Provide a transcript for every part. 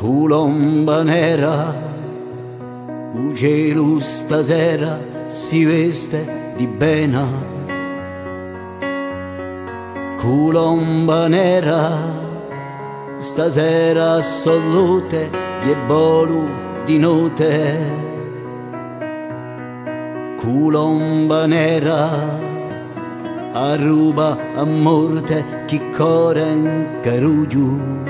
Culomba nera, un cielo stasera si veste di bena. Culomba nera, stasera assolute e bolu di notte. Culomba nera, a ruba a morte chi corre in caruglio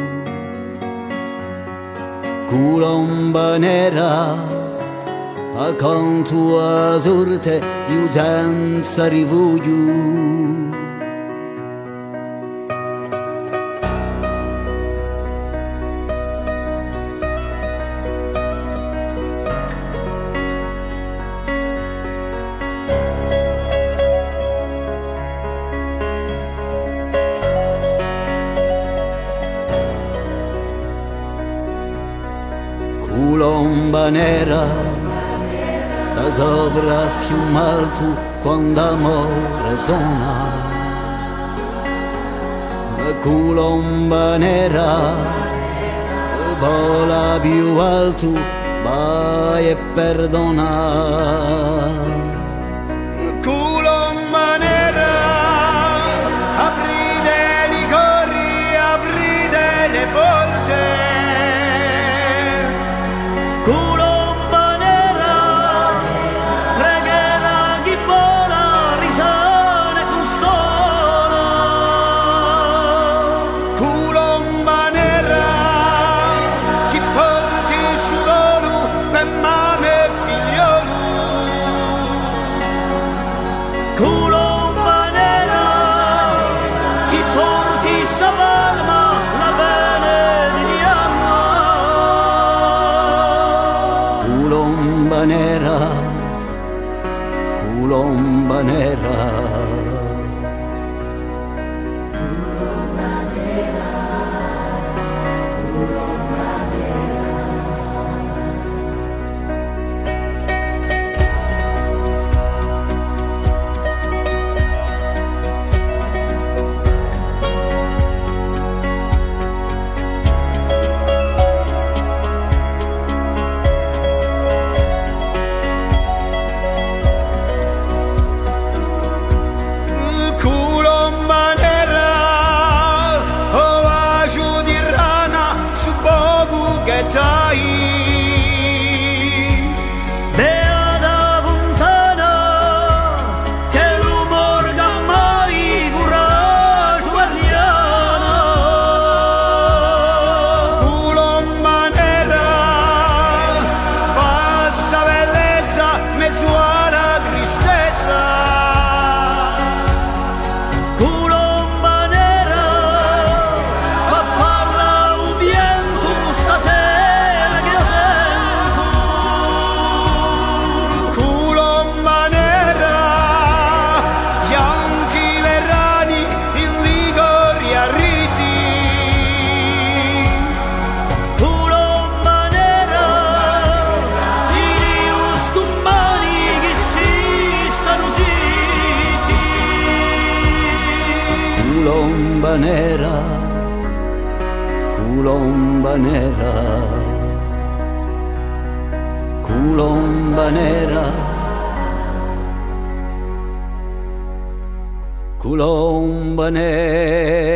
culomba nera a canto a sorte di usanza rivoglio culomba nera da sopra fiume alto quando amore suona. La culomba nera vola più alto vai e perdona Culomba nera. Culomba nera, Culomba nera, culomba nera, culomba nera, culomba nera.